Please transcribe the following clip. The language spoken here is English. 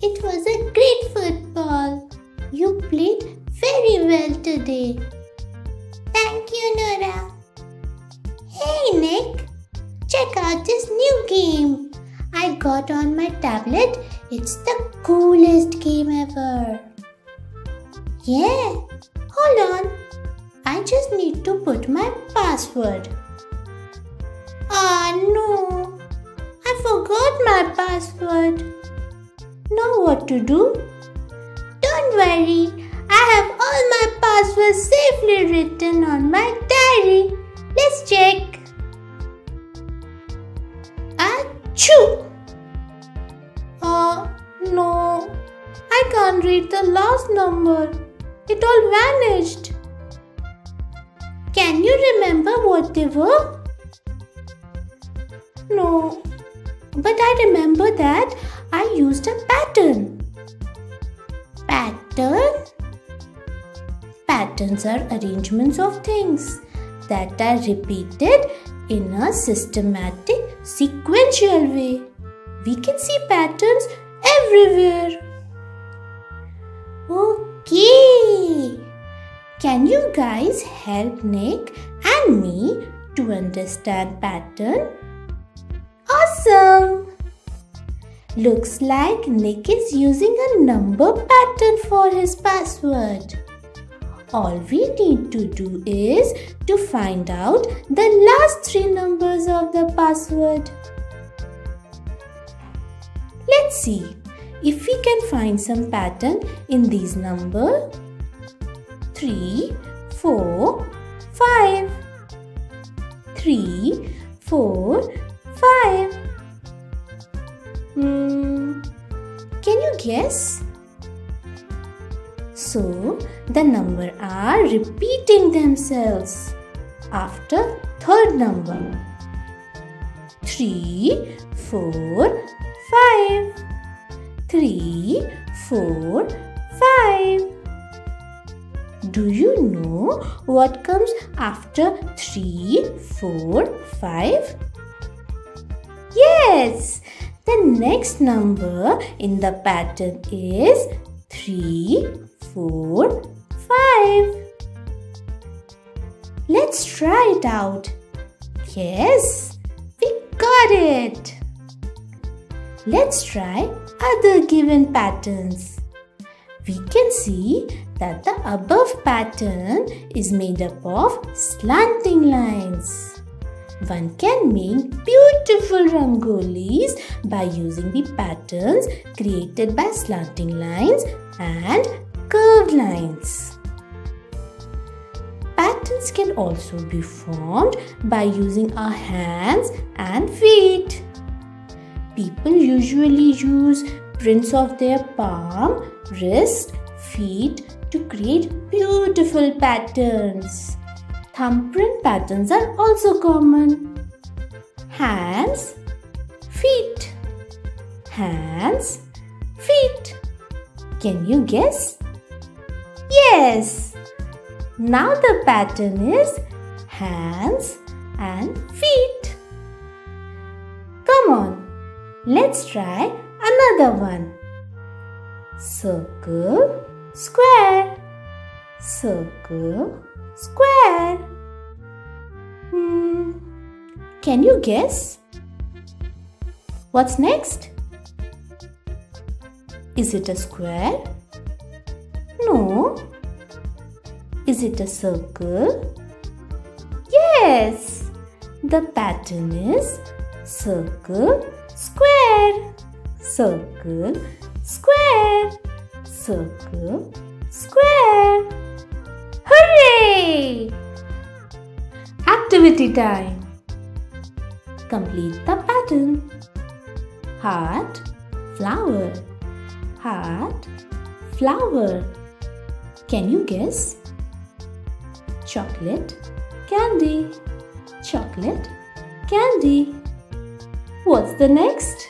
It was a great football. You played very well today. Thank you, Nora. Hey, Nick. Check out this new game I got on my tablet. It's the coolest game ever. Yeah, hold on. I just need to put my password. Ah, no. I forgot my password. Know what to do? Don't worry. I have all my passwords safely written on my diary. Let's check. Achoo! Uh, no. I can't read the last number. It all vanished. Can you remember what they were? No. But I remember that I used a pattern. Pattern? Patterns are arrangements of things that are repeated in a systematic, sequential way. We can see patterns everywhere. Okay. Can you guys help Nick and me to understand pattern? Awesome! Looks like Nick is using a number pattern for his password. All we need to do is to find out the last three numbers of the password. Let's see if we can find some pattern in these numbers. 3, 4, 5. 3, 4, 5. Hmm, can you guess? So, the number are repeating themselves after third number. 3, 4, 5. 3, 4, 5. Do you know what comes after 3, 4, 5? Yes, the next number in the pattern is 3, 4, 5. Let's try it out. Yes, we got it. Let's try other given patterns. We can see that the above pattern is made up of slanting lines. One can make beautiful rangolis by using the patterns created by slanting lines and curved lines. Patterns can also be formed by using our hands and feet. People usually use prints of their palm, wrist, feet to create beautiful patterns. Thumbprint patterns are also common. Hands, feet, hands, feet. Can you guess? Yes! Now the pattern is hands and feet. Come on, let's try another one. Circle, square, circle, square. Hmm, can you guess? What's next? Is it a square? No. Is it a circle? Yes. The pattern is circle, square, circle, square, circle, square. Hooray! Activity time. Complete the pattern. Heart, flower, heart, flower. Can you guess? Chocolate, candy, chocolate, candy. What's the next?